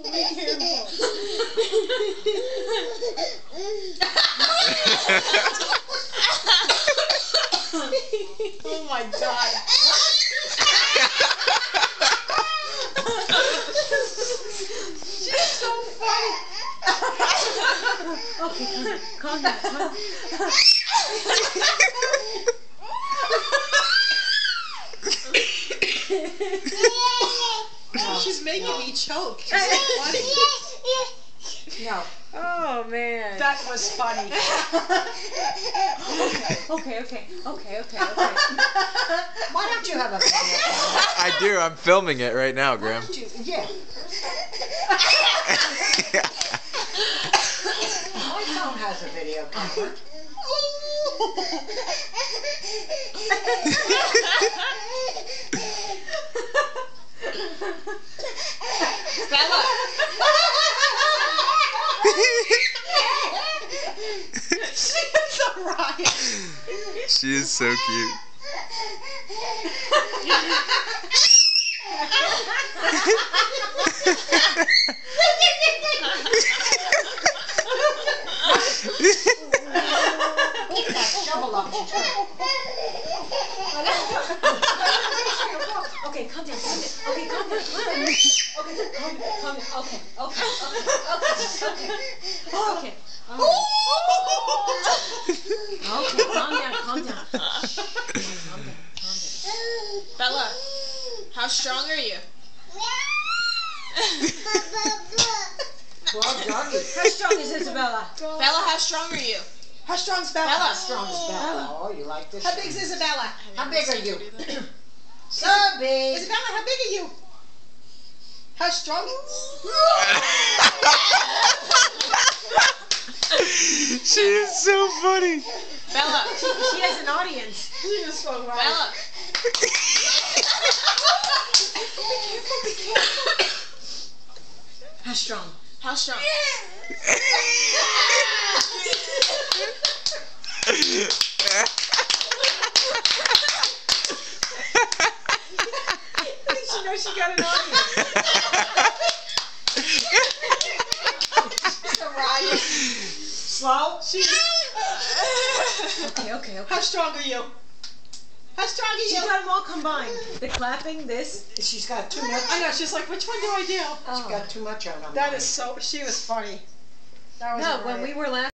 oh my god. She's so funny. okay, calm down, calm down. She's making me choke. She's funny. No. Oh man. That was funny. Okay, okay, okay, okay, okay. Why don't you have a video? I do. I'm filming it right now, Graham. Why don't you- Yeah. My phone has a video camera. Bella. She's a riot. she is so cute. Pick that shovel up. Okay, calm down, calm down. Okay, calm down. Okay, calm down, calm down. Okay, okay, okay, okay, okay. Okay, calm down, calm down. Calm down, calm down. Bella, how strong are you? Well, doggy. How strong is Isabella? Bella, how strong are you? How strong's Bella? Bella. How strong is Bella? Oh, you like this? How big's Isabella? How big are you? So big. Isabella, how big are you? How strong? she is so funny. Bella, She has an audience. She is so right. Bella. How strong? How strong? She knows she got an audience. She's. Slow. She's, Okay, okay, okay. how strong are you? How strong are you? She you? got them all combined. The clapping, this. She's got too much. I know, she's like, which one do I do? She's got too much on her. That mind. is so, she was funny. That was No, a when we were laughing.